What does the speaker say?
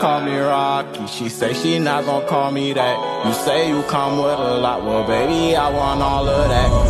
call me Rocky. She say she not gonna call me that. You say you come with a lot, well baby I want all of that.